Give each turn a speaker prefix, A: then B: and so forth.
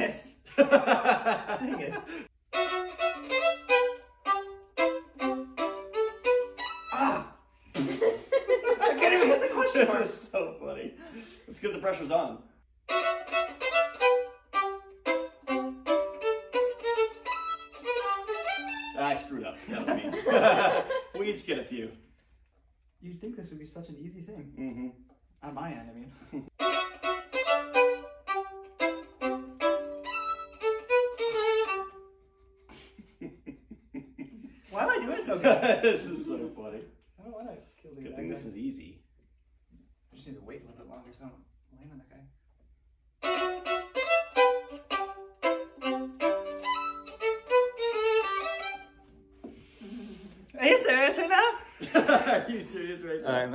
A: missed. Dang it. Ah! I can't even hit the question mark.
B: this is so funny. It's because the pressure's on. I screwed up. That was me. we each get a few.
A: You'd think this would be such an easy thing.
B: Mm-hmm.
A: On my end, I mean. Why am I doing so good?
B: this is so funny.
A: I don't want to kill the
B: Good
A: guy.
B: thing this is easy.
A: I just need to wait a little bit longer so I don't land on that guy. Are you serious right now?
B: Are you serious right now?
A: Alright,